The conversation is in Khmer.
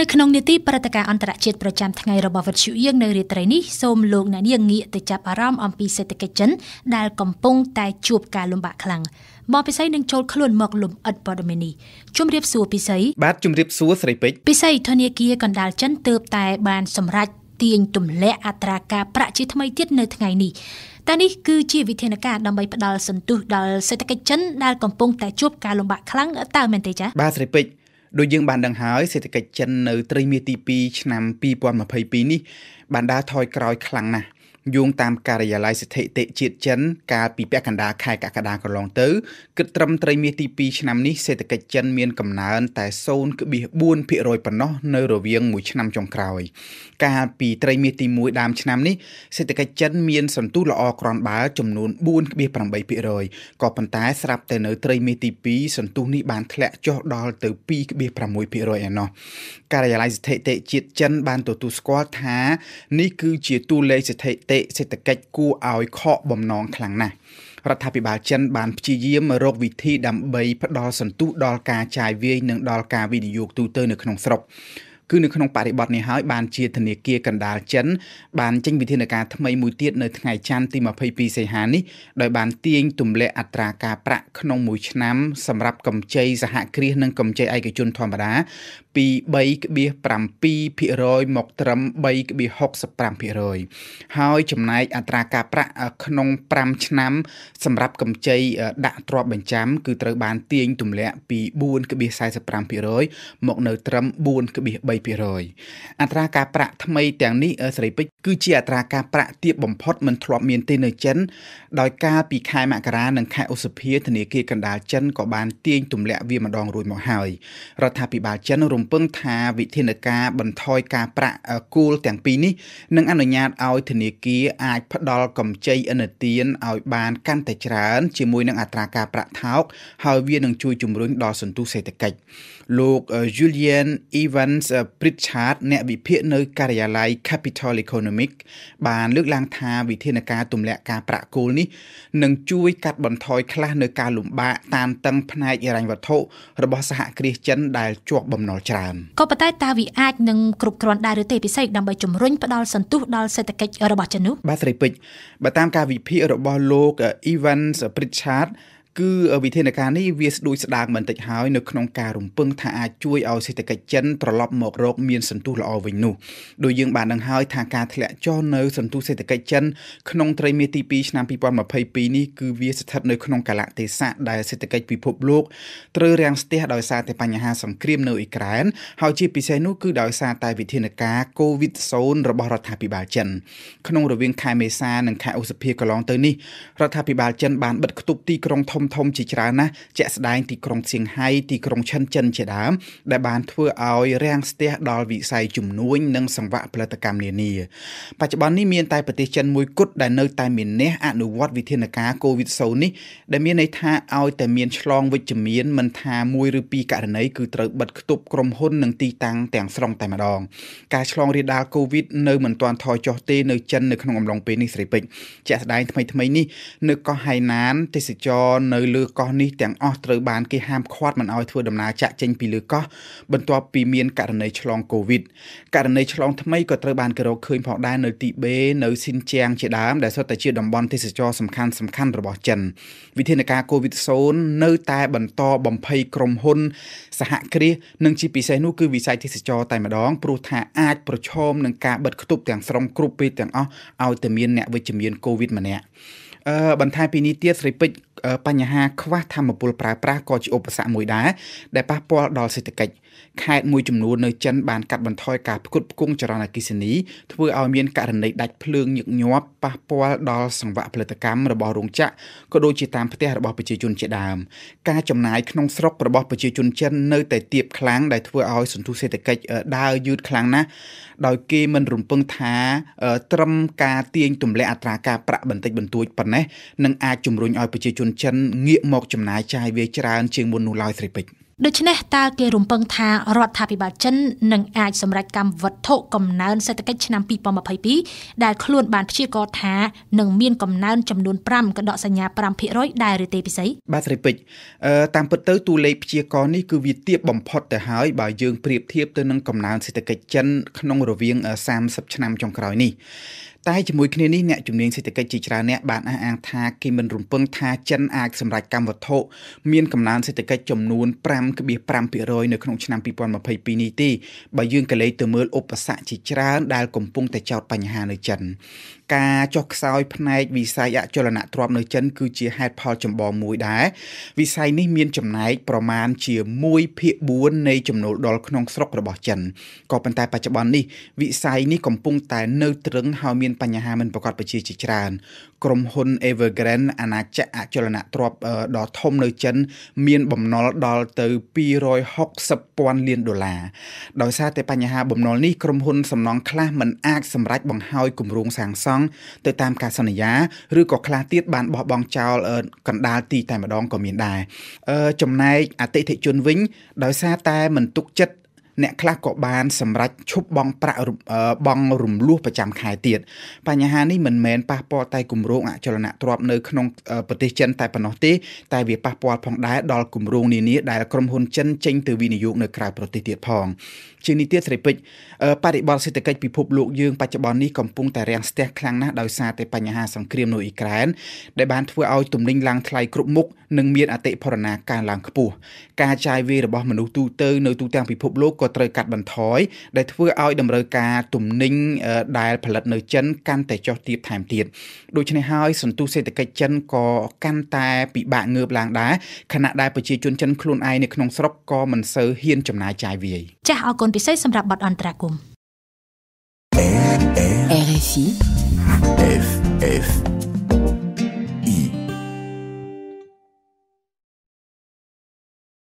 នៅក្នុងនីតិព្រឹត្តិការណ៍អន្តរជាតិប្រចាំថ្ងៃរបស់វិទ្យុយើងនៅរាត្រីនេះសូមលោកអ្នកនាងងាកទៅចាប់អារម្មណ៍អំពីសេដ្ឋកិច្ចចិនដែលកំពុងតែជួបការលំបាកខ្លាំងមកពិសីនឹងចូលខ្លួនមកលំអិតព័ត៌មាននេះជំរាបសួរពិសីបាទជំរាបសួរស្រីពេជ្រពិសីធនាគារកណ្ដាលចិនទើបតែបានសម្រេចទាញទម្លាក់អត្រាការប្រាក់ជាថ្មីទៀតនៅថ្ងៃនេះតែនេះគឺជាវិធានការដើម្បីផ្ដល់សន្ទុះដល់សេដ្ឋកិច្ចចិនដែលកំពុងតែជួបការលំបាកខ្លាំងតើមែនទេចា៎បាទស្រីពេជ្រ ដូចយើងបានដឹងហើយសេដ្ឋកិច្ចចិននៅត្រីមាសទី2ឆ្នាំ2022នេះបានដើរថយក្រោយខ្លាំងណាស់ យោងតាមការិយាល័យស្ថិតិជាតិចិនកាលពីពាក់កណ្ដាលខែកក្កដាកន្លងទៅគិតត្រឹមត្រីមាសទី2ឆ្នាំនេះសេដ្ឋកិច្ចចិនមានកំណើនតែ0.4%ប៉ុណ្ណោះនៅរវាងមួយឆ្នាំចុងក្រោយ កាលពីត្រីមាសទី1ដើមឆ្នាំនេះសេដ្ឋកិច្ចចិនមានសន្ទុះល្អក្រាន់បើចំនួន4.8%ក៏ប៉ុន្តែស្រាប់តែនៅត្រីមាសទី2សន្ទុះនេះបានធ្លាក់ចុះដល់ទៅ2.6%ឯណោះការិយាល័យស្ថិតិជាតិចិនបានទទួលស្គាល់ថានេះគឺជាតួលេខស្ថិតិសេដ្ឋកិច្ចគួរឲ្យខកបំណងខ្លាំងណាស់រដ្ឋាភិបាលចិនបានព្យាយាមរកវិធីដើម្បីផ្ដល់សន្ទុះដល់ការចាយវាយនិងដល់ការវិនិយោគទូទៅនៅក្នុងស្រុក គឺនៅក្នុងបរិបទនេះហើយបានជាធនាគារកណ្ដាលចិនបានចេញវិធានការថ្មីមួយទៀតនៅថ្ងៃច័ន្ទទី22សីហានេះដោយបានទាញទម្លាក់អត្រាការប្រាក់ក្នុងមួយឆ្នាំសម្រាប់កម្ចីសហគ្រាសនិងកម្ចីឯកជនធម្មតាពី3.7%មកត្រឹម3.65%ហើយចំណែកអត្រាការប្រាក់ក្នុង5ឆ្នាំសម្រាប់កម្ចីដាក់ទ្រព្យបញ្ចាំគឺត្រូវបានទាញទម្លាក់ពី4.45%មកនៅត្រឹម4.3%អត្រាការប្រាក់ថ្មីទាំងនេះសេរីពេជ្រគឺជាអត្រាការប្រាក់ទាបបំផុតមិនធ្លាប់មានទេនៅចិនដោយកាលពីខែមករានិងខែឧសភាធនាគារកណ្ដាលចិនក៏បានទាញទម្លាក់វាម្ដងរួចមកហើយរដ្ឋាភិបាលចិនរំពឹងថាវិធានការបន្ថយការប្រាក់គោលទាំងពីរនេះនឹងអនុញ្ញាតឲ្យធនាគារអាចផ្ដល់កម្ចីឥណទានឲ្យបានកាន់តែច្រើនជាមួយនឹងអត្រាការប្រាក់ថោកហើយវានឹងជួយជំរុញដល់សន្ទុះសេដ្ឋកិច្ចលោក Julian Evans Pritchard អ្នកវិភាគនៅការិយាល័យ Capital Economic បានលើកឡើងថាវិធានការទម្លាក់ការប្រាក់គោលនេះនឹងជួយកាត់បន្ថយខ្លះនៅការលំបាកតានតឹងផ្នែកហិរញ្ញវត្ថុរបស់សហគ្រាសចិនដែលជាប់បំណុលច្រើនក៏ប៉ុន្តែតើវាអាចនឹងគ្រប់គ្រាន់ដែរឬទេពិសេសដើម្បីជំរុញផ្ដល់សន្ទុះដល់សេដ្ឋកិច្ចរបស់ចិននោះបាទស្រីពេជ្របើតាមការវិភាគរបស់លោក Evans Pritchard គឺវិធានការនេះវាស្ដួយស្ដាងបន្តិចហើយនៅក្នុងការរំពឹងថាអាចជួយឲ្យសេដ្ឋកិច្ចចិនត្រឡប់មករកមានសន្ទុះល្អវិញនោះដោយយើងបានដឹងហើយថាការធ្លាក់ចុះនៅសន្ទុះសេដ្ឋកិច្ចចិនក្នុងត្រីមាសទី2ឆ្នាំ2022នេះគឺវាស្ថិតនៅក្នុងកាលៈទេសៈដែលសេដ្ឋកិច្ចពិភពលោកត្រូវរាំងស្ទះដោយសារតែបញ្ហាសង្គ្រាមនៅអ៊ុយក្រែនហើយជាពិសេសនោះគឺដោយសារតែវិធានការ COVID-0 របស់រដ្ឋាភិបាលចិនក្នុងរវាងខែមេសានិងខែឧសភាកន្លងទៅនេះរដ្ឋាភិបាលចិនបានបិទគប់ទីក្រុងធំធំជាច្រើនណាស់ជាក់ស្ដែងទីក្រុងសៀងហៃទីក្រុងឈិនចិនជាដើមដែលបានធ្វើឲ្យរាំងស្ទះដល់វិស័យជំនួញនិងសង្វាក់ផលិតកម្មនានាបច្ចុប្បន្ននេះមានតែប្រទេសចិនមួយគត់ដែលនៅតែមានះអនុវត្តវិធានការកូវីដ0នេះដែលមានន័យថាឲ្យតែមានឆ្លងវិជ្ជមានមិនថាមួយឬពីរករណីគឺត្រូវបិទគប់ក្រុមហ៊ុននិងទីតាំងទាំងស្រុងតែម្ដងការឆ្លងរាលដាលកូវីដនៅមិនទាន់ថយចុះទេនៅចិននៅក្នុងអំឡុងពេលនេះស្រីពេជ្រជាក់ស្ដែងថ្មីថ្មីនេះនៅកោះហៃណានទេសចរនៅលើកោះនេះទាំងអស់ត្រូវបានគេហាមឃាត់មិនឲ្យធ្វើដំណើរចាក់ចេញពីលើកោះបន្ទាប់ពីមានករណីឆ្លងកូវីដករណីឆ្លងថ្មីក៏ត្រូវបានគេរកឃើញផងដែរនៅទីបេនៅស៊ីនជាងជាដើមដែលសុទ្ធតែជាតំបន់ទេសចរសំខាន់សំខាន់របស់ចិនវិធានការកូវីដ0នៅតែបន្តបំភ័យក្រុមហ៊ុន សហគ្រាសនិងជាពិសេសនោះគឺវិស័យទេសចរតែម្ដងព្រោះថាអាចប្រឈមនឹងការបិទគប់ទាំងស្រុងគ្រប់ពេលទាំងអស់ឲ្យតែមានអ្នកវិជ្ជមានកូវីដម្នាក់អឺបន្ថែមពីនេះទៀតស្រីពេជ្រ បញ្ហាខ្វះធម្មពលប្រើប្រាស់ក៏ជាឧបសគ្គមួយដែរដែលប៉ះពាល់ដល់សេដ្ឋកិច្ចខេត្តមួយចំនួននៅចិនបានកាត់បន្ថយការផ្គត់ផ្គង់ចរន្តអគ្គិសនីធ្វើឲ្យមានករណីដាច់ភ្លើងញឹកញាប់ប៉ះពាល់ដល់សង្វាក់ផលិតកម្មរបស់រោងចក្រក៏ដូចជាតាមផ្ទះរបស់ប្រជាជនជាដើមការចំណាយក្នុងស្រុករបស់ប្រជាជនចិននៅតែទាបខ្លាំងដែលធ្វើឲ្យសន្ទុះសេដ្ឋកិច្ចដើរយឺតខ្លាំងណាស់ដោយគេមិនរំពឹងថាត្រឹមការទាញទម្លាក់អត្រាការប្រាក់បន្តិចបន្តួចប៉ុណ្ណេះនឹងអាចជំរុញឲ្យប្រជាជនចិនងាកមកចំណាយចាយវាច្រើនជាងមុននោះឡើយស្រីពេជ្រដូច្នេះតើគេរំពឹងថារដ្ឋាភិបាលចិននឹងអាចសម្រេចកម្មវត្ថុកំណើនសេដ្ឋកិច្ចឆ្នាំ2022ដែលខ្លួនបានព្យាករណ៍ថានឹងមានកំណើនចំនួន5កដកសញ្ញា5%ដែរឬទេពិសីបាទស្រីពេជ្រតាមពិតទៅតួលេខព្យាករណ៍នេះគឺវាទាបបំផុតទៅហើយបើយើងប្រៀបធៀបទៅនឹងកំណើនសេដ្ឋកិច្ចចិនក្នុងរវាង30ឆ្នាំចុងក្រោយនេះតែជាមួយគ្នានេះអ្នកជំនាញសេដ្ឋកិច្ចជាច្រើនអ្នកបានអះអាងថាគេមិនរំពឹងថាចិនអាចសម្រេចកម្មវត្ថុមានកំណើនសេដ្ឋកិច្ចចំនួន5.5%នៅក្នុងឆ្នាំ2022នេះទេបើយើងក៏លេខទៅមើលឧបសគ្គជាច្រើនដែលកំពុងតែចោទបញ្ហានៅចិនការចុះខ្សោយផ្នែកវិស័យអចលនទ្រព្យនៅចិនគឺជាហេតុផលចម្បងមួយដែរវិស័យនេះមានចំណែកប្រមាណជា1ភាគ4នៃចំណូលដុលក្នុងស្រុករបស់ចិនក៏ប៉ុន្តែបច្ចុប្បន្ននេះវិស័យនេះកំពុងតែនៅទ្រឹងហើយមានបញ្ហាមិនប្រកបប្រជាជាច្រើន ក្រុមហ៊ុន Evergrande អាណាចក្រអចលនទ្រព្យដ៏ធំនៅចិន មានបំណុលដល់ទៅ260ពាន់លានដុល្លារដោយសារតែបញ្ហាបំណុលនេះក្រុមហ៊ុនសំណង់ខ្លះមិនអាចសម្រេចបង្ហើយគម្រោងសាងសង់ទៅតាមការសន្យាឬក៏ខ្លះទៀតបានបោះបង់ចោលកណ្ដាលទីតែម្ដងក៏មានដែរចំណែកអតិថិជនវិញ ដោយសារតែមិនទុកចិត្ត អ្នកខ្លះក៏បានសម្រេចឈប់បង់ប្រាក់បង់រំលោះប្រចាំខែទៀតបញ្ហានេះមិនមែនប៉ះពាល់តែគម្រោងអចលនទ្រព្យនៅក្នុងប្រទេសចិនតែប៉ុណ្ណោះទេតែវាប៉ះពាល់ផងដែរដល់គម្រោងនានាដែលក្រុមហ៊ុនចិនចេញទៅវិនិយោគនៅក្រៅប្រទេសទៀតផងជានេះទៀតស្រីពេជ្របរិបទសេដ្ឋកិច្ចពិភពលោកយើងបច្ចុប្បន្ននេះកំពុងតែរាំងស្ទះខ្លាំងណាស់ដោយសារតែបញ្ហាសង្គ្រាមនៅអ៊ុយក្រែនដែលបានធ្វើឲ្យទំនិញឡើងថ្លៃគ្រប់មុខនិងមានអតិផរណាកើនឡើងខ្ពស់ការចាយវាយរបស់មនុស្សទូទៅនៅទូទាំងពិភពលោកក៏ត្រូវកាត់បន្ថយដែលធ្វើឲ្យតម្រូវការទំនិញដែលផលិតនៅចិនកាន់តែចុះទាបថែមទៀតដូច្នេះហើយសន្ទុះសេដ្ឋកិច្ចចិនក៏កាន់តែពិបាកងើបឡើងដែរខណៈដែលប្រជាជនចិនខ្លួនឯងនៅក្នុងស្រុកក៏មិនសូវហ៊ានចំណាយចាយវាយចាស់អរគុណពិសេសសម្រាប់បទអន្តរកម្ម RFI FF